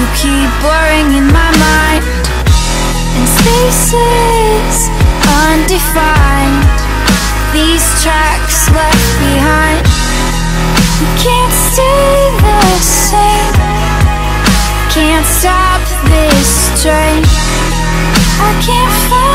You keep worrying in my mind. And spaces undefined. These tracks left behind. We can't stay the same. Can't stop this train. I can't find